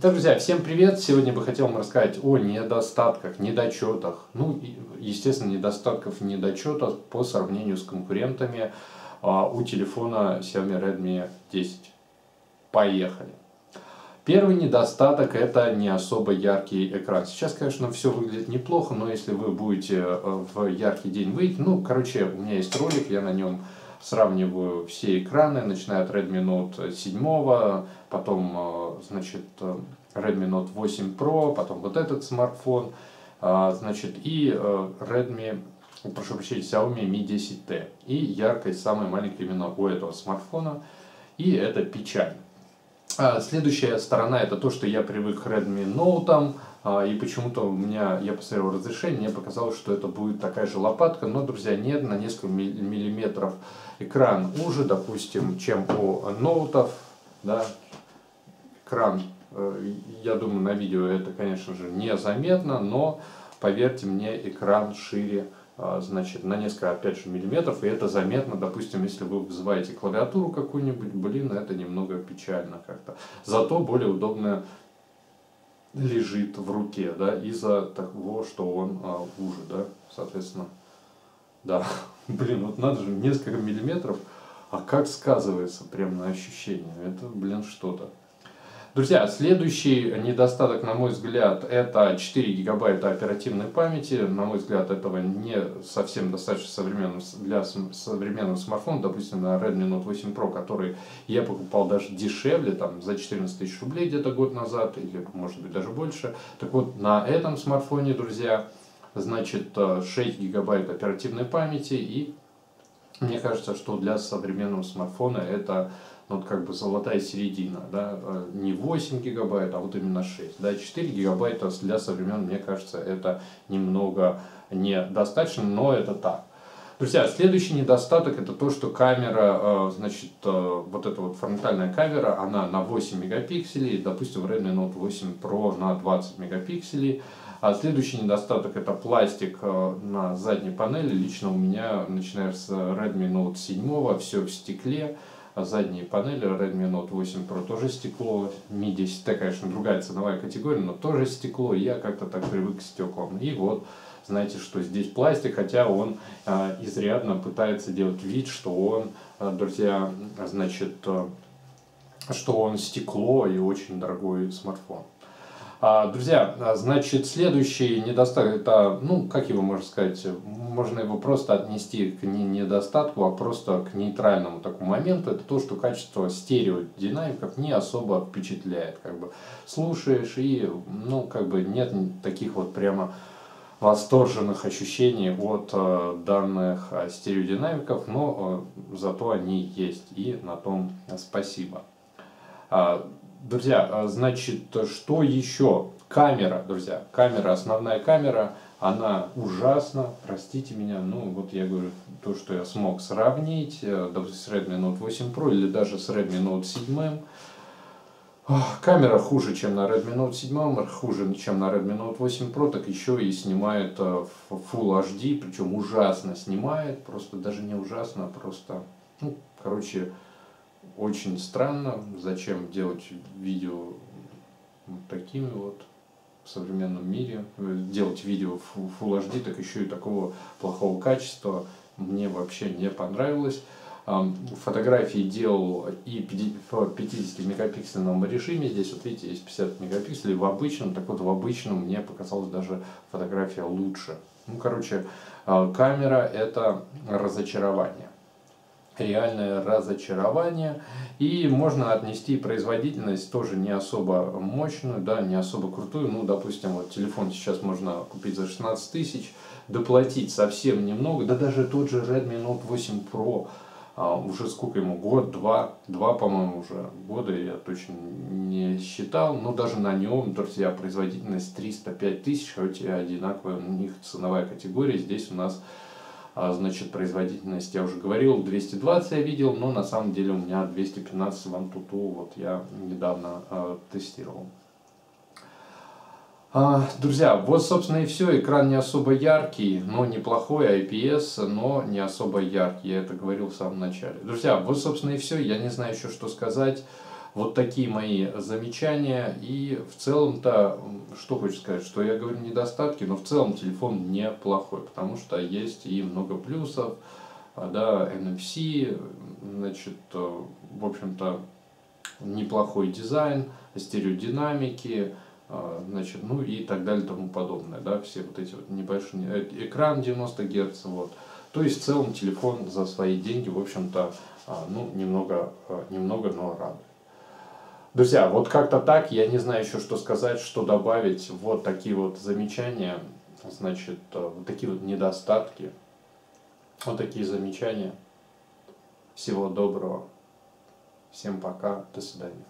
Итак, друзья, всем привет! Сегодня бы хотел вам рассказать о недостатках, недочетах, ну, естественно, недостатков и недочетах по сравнению с конкурентами а, у телефона Xiaomi Redmi 10. Поехали! Первый недостаток это не особо яркий экран. Сейчас, конечно, все выглядит неплохо, но если вы будете э, в яркий день выйти, ну, короче, у меня есть ролик, я на нем сравниваю все экраны, начиная от Redmi Note 7, потом, э, значит, э, Redmi Note 8 Pro, потом вот этот смартфон, э, значит, и Redmi, прошу прощения, Xiaomi Mi 10T. И яркость самая маленькая именно у этого смартфона, и это печаль. А следующая сторона это то, что я привык к Redmi Note, а, и почему-то у меня, я посмотрел разрешение, мне показалось, что это будет такая же лопатка, но, друзья, нет, на несколько миллиметров экран уже, допустим, чем у ноутов, да, экран, э, я думаю, на видео это, конечно же, незаметно, но, поверьте мне, экран шире, значит, на несколько, опять же, миллиметров, и это заметно, допустим, если вы вызываете клавиатуру какую-нибудь, блин, это немного печально как-то. Зато более удобно лежит в руке, да, из-за того, что он а, уже, да, соответственно, да, блин, вот надо же несколько миллиметров, а как сказывается прям на ощущение, это, блин, что-то. Друзья, следующий недостаток, на мой взгляд, это 4 гигабайта оперативной памяти. На мой взгляд, этого не совсем достаточно современным для современного смартфона. Допустим, на Redmi Note 8 Pro, который я покупал даже дешевле, там, за 14 тысяч рублей где-то год назад, или может быть даже больше. Так вот, на этом смартфоне, друзья, значит 6 гигабайт оперативной памяти и мне кажется, что для современного смартфона это вот как бы золотая середина, да, э, не 8 гигабайт, а вот именно 6, да, 4 гигабайта для современ, мне кажется, это немного недостаточно, но это так. Друзья, следующий недостаток это то, что камера, э, значит, э, вот эта вот фронтальная камера, она на 8 мегапикселей, допустим, Redmi Note 8 Pro на 20 мегапикселей. А следующий недостаток это пластик на задней панели. Лично у меня, начиная с Redmi Note 7, все в стекле. А задние панели Redmi Note 8 Pro тоже стекло. Mi 10T, конечно, другая ценовая категория, но тоже стекло. Я как-то так привык к стеклам. И вот, знаете, что здесь пластик, хотя он э, изрядно пытается делать вид, что он, э, друзья, значит, э, что он стекло и очень дорогой смартфон. А, друзья, а, значит, следующий недостаток, это, ну, как его можно сказать, можно его просто отнести к не недостатку, а просто к нейтральному такому моменту, это то, что качество стереодинамиков не особо впечатляет, как бы слушаешь и, ну, как бы нет таких вот прямо восторженных ощущений от э, данных стереодинамиков, но зато они есть, и на том спасибо. Друзья, а, значит, что еще? Камера, друзья, камера, основная камера, она ужасна, простите меня, ну вот я говорю, то, что я смог сравнить, э, с Redmi Note 8 Pro или даже с Redmi Note 7, Камера хуже, чем на Redmi Note 7, хуже, чем на Redmi Note 8 Pro, так еще и снимает э, Full HD, причем ужасно снимает, просто даже не ужасно, а просто, ну, короче, очень странно, зачем делать видео вот такими вот в современном мире, делать видео в Full HD, так еще и такого плохого качества, мне вообще не понравилось. Фотографии делал и в 50 мегапиксельном режиме, здесь вот видите, есть 50 мегапикселей в обычном, так вот в обычном мне показалась даже фотография лучше. Ну, короче, а, камера это разочарование реальное разочарование. И можно отнести производительность тоже не особо мощную, да, не особо крутую. Ну, допустим, вот телефон сейчас можно купить за 16 тысяч, доплатить совсем немного. Да даже тот же Redmi Note 8 Pro, а, уже сколько ему, год, два, два, по-моему, уже года, я точно не считал, но даже на нем, друзья, производительность 305 тысяч, хоть и одинаковая у них ценовая категория, здесь у нас значит, производительность, я уже говорил, 220 я видел, но на самом деле у меня 215 в Antutu, вот я недавно э, тестировал. А, друзья, вот, собственно, и все. Экран не особо яркий, но неплохой, IPS, но не особо яркий. Я это говорил в самом начале. Друзья, вот, собственно, и все. Я не знаю еще, что сказать. Вот такие мои замечания. И в целом-то, что хочу сказать, что я говорю недостатки, но в целом телефон неплохой, потому что есть и много плюсов, а, да, NFC, значит, э, в общем-то, неплохой дизайн, стереодинамики, а, значит, ну и так далее и тому подобное, да, все вот эти вот небольшие, э, экран 90 Гц, вот. То есть в целом телефон за свои деньги, в общем-то, а, ну, немного, э, немного, но радует. Друзья, вот как-то так, я не знаю еще, что сказать, что добавить, вот такие вот замечания, значит, э, вот такие вот недостатки, вот такие замечания. Всего доброго. Всем пока, до свидания.